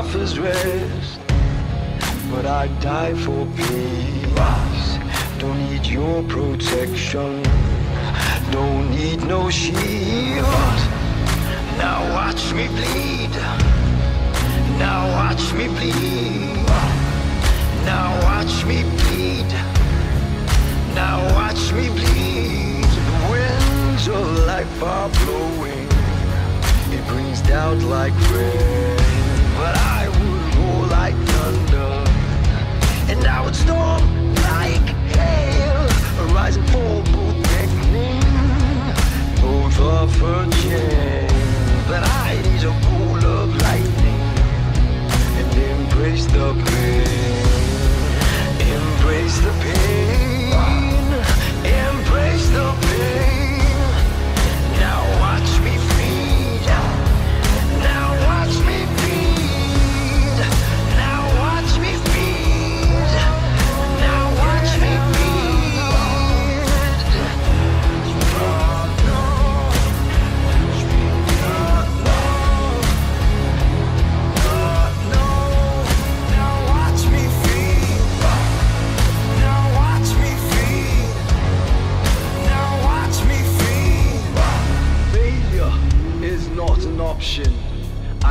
offers rest, but I die for peace. Don't need your protection, don't need no shield. Now watch me bleed. Now watch me bleed. Now watch me bleed. Now watch me bleed. The winds of life are blowing. It brings doubt like rain. And I would storm like hail. Rise and fall, beckoning. Both offer change. But I need a bolt of lightning and embrace the pain. Embrace the pain.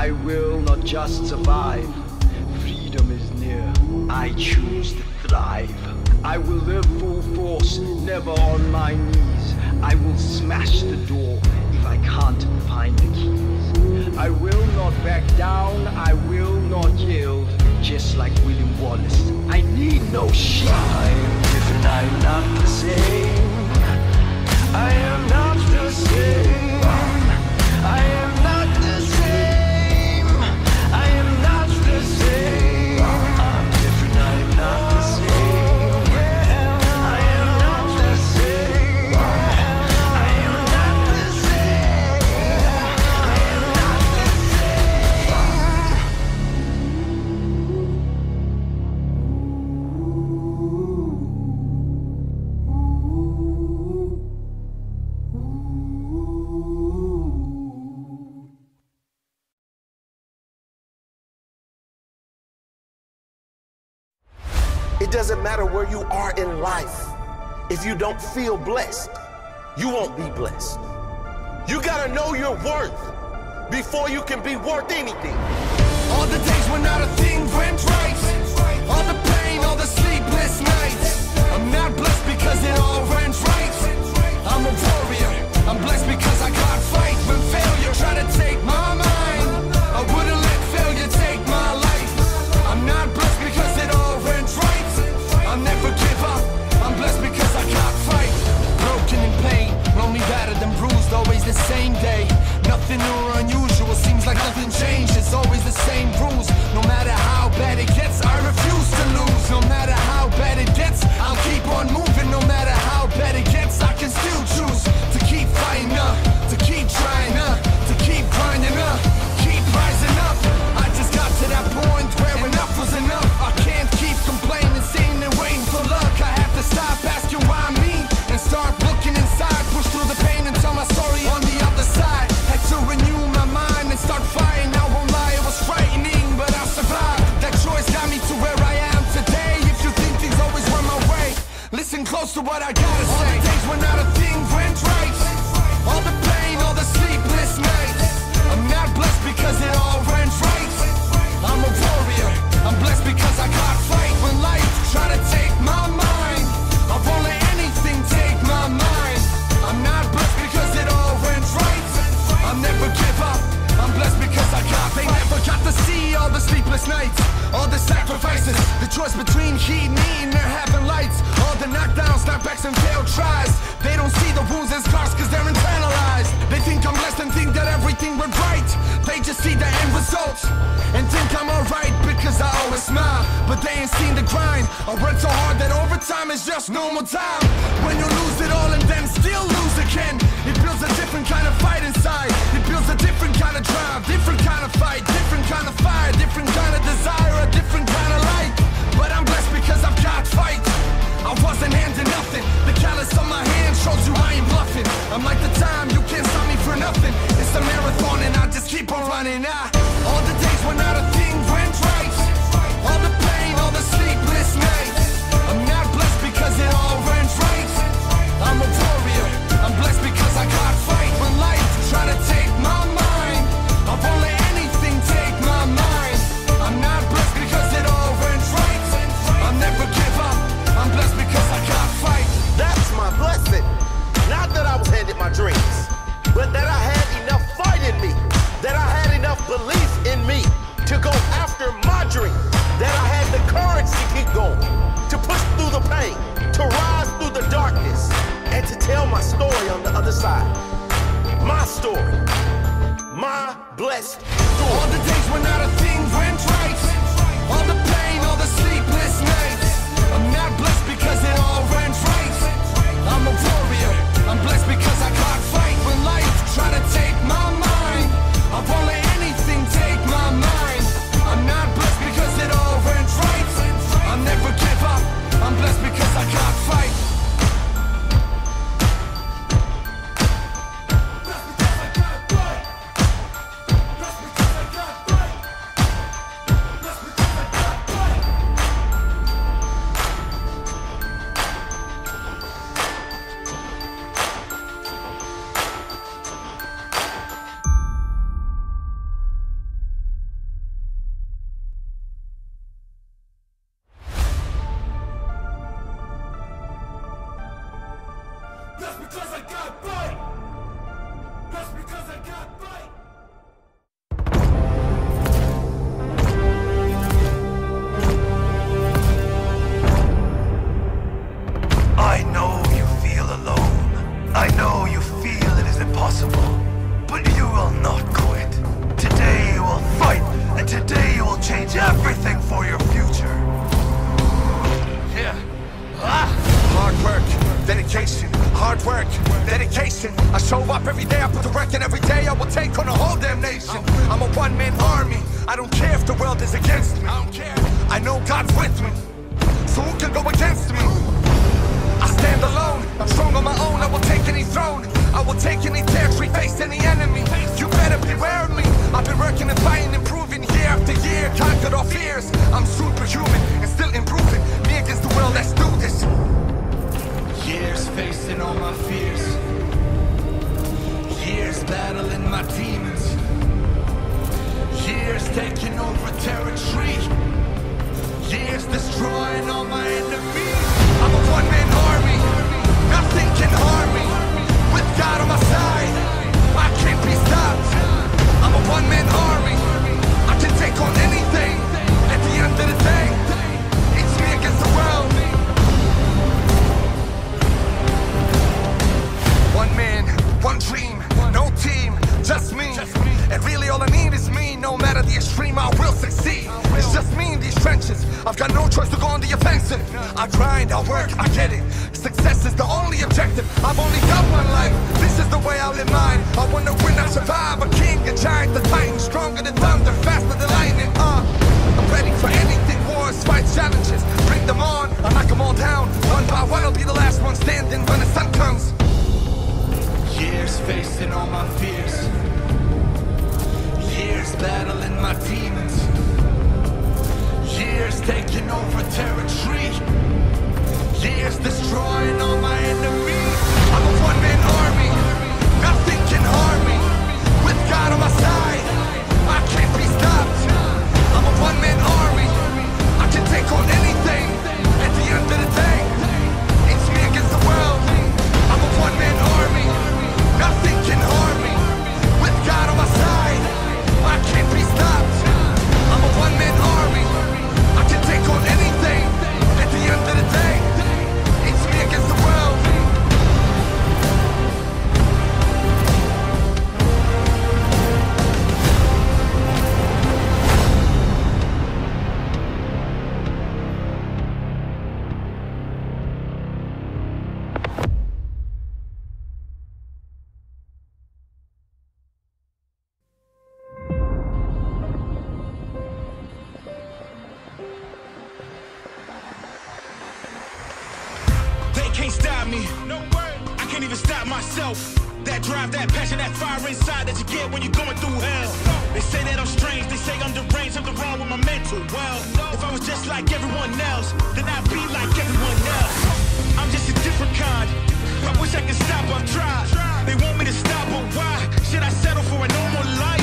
I will not just survive. Freedom is near. I choose to thrive. I will live full force, never on my knees. I will smash the door if I can't find the keys. I will not back down. I will not yield. Just like William Wallace, I need no. Doesn't matter where you are in life. If you don't feel blessed, you won't be blessed. You gotta know your worth before you can be worth anything. All the days when not a thing went right. All the pain, all the sleepless nights. I'm not blessed because it all went right. I'm a warrior. I'm blessed because I can't fight when failure try to take the same rules. Heat and eating having lights, all the knockdowns, knockbacks, and failed tries. They don't see the wounds and scars because they're internalized. They think I'm blessed and think that everything went right. They just see the end results and think I'm alright because I always smile. But they ain't seen the grind. I work so hard that overtime is just normal time. When you lose it all and then still lose again, it builds a different kind of fight inside. It builds a different kind of drive, different kind of fight, different kind of fire, different kind of desire, a different kind of light. But I'm blessed because I've got fight. I wasn't handing nothing. The callus on my hand shows you I ain't bluffing. I'm like the time, you can't stop me for nothing. It's a marathon and I just keep on running. I, all the days when not a thing went right. side. My story. My blessed story. All the days when not a thing went right. All the impossible. But you will not quit. Today you will fight, and today you will change everything for your future. Yeah. Ah. Hard work, dedication, hard work, dedication. I show up every day, I put the work in every day. I will take on the whole damn nation. I'm a one-man army. I don't care if the world is against me. I don't care. I know God's with me. Extreme, I will succeed. It's just me in these trenches. I've got no choice to go on the offensive. I grind, I work, I get it. Success is the only objective. I've only got one life. This is the way I live mine. I wanna win, I survive. A king, a giant, the titan, stronger than thunder, faster than lightning. Uh, I'm ready for anything. Wars, fights, challenges. Bring them on. I knock them all down. One by one, I'll be the last one standing when the sun comes. Years facing all my fears. Years battling my demons. Years taking over territory. Years destroying all my enemies. I'm a one-man army. Nothing can harm me. With God on my side, I can't be stopped. I'm a one-man army. I can take on anything. At the end of the day, stop myself. That drive, that passion, that fire inside that you get when you're going through hell. They say that I'm strange, they say I'm deranged, something wrong with my mental. Well, if I was just like everyone else, then I'd be like everyone else. I'm just a different kind. I wish I could stop, I've tried. They want me to stop, but why? Should I settle for a normal life?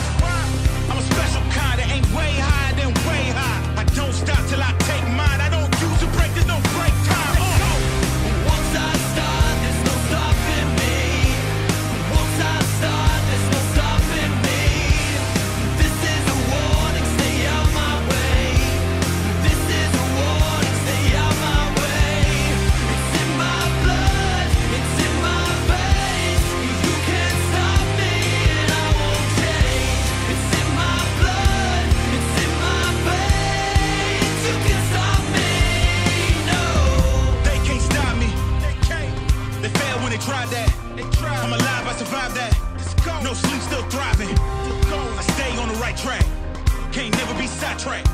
Sidetracked. Can't never be sidetracked.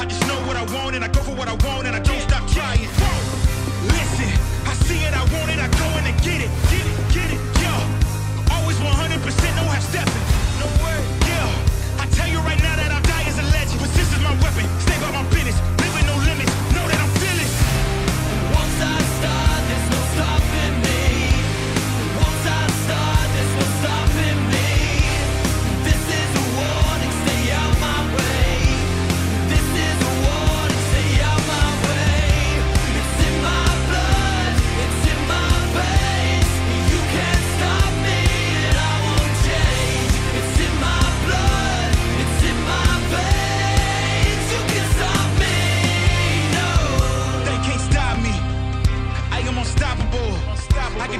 I just know what I want and I go for what I want and I don't stop trying. Listen, I see it, I want it, I go in and get it, get it, get it, yeah. Always 100%, no half stepping, no way, yeah. I tell you right now that I'll die as a legend, but this is my weapon.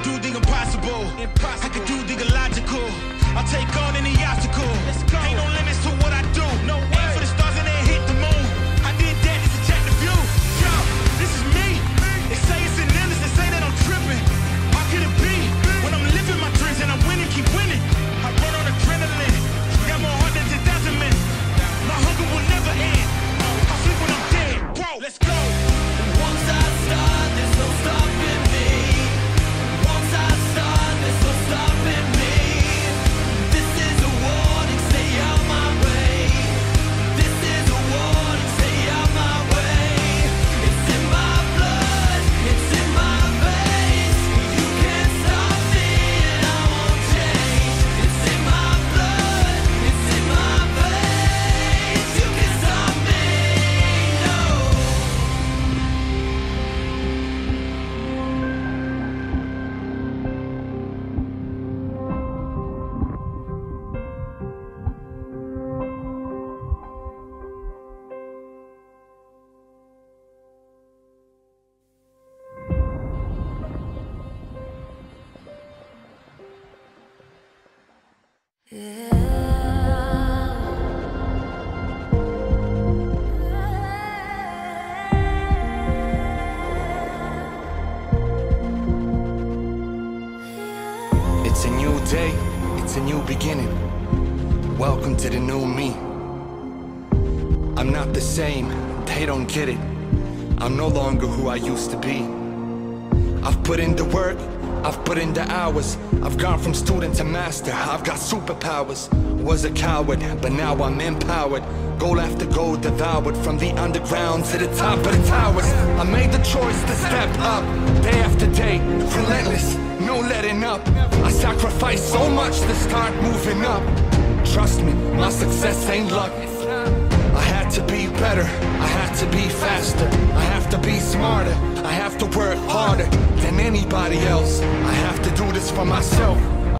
Can do the impossible. I can do the illogical. I'll take on any obstacle. Ain't no limits to what I do. No Aim it's a new beginning. Welcome to the new me. I'm not the same, they don't get it. I'm no longer who I used to be. I've put in the work, I've put in the hours. I've gone from student to master, I've got superpowers. Was a coward, but now I'm empowered. Goal after goal devoured from the underground to the top of the towers. I made the choice to step up, day after day, relentless, no letting up. I sacrificed so much to start moving up. Trust me, my success ain't luck. I had to be better, I had to be faster, I have to be smarter, I have to work harder than anybody else. I have to do this for myself.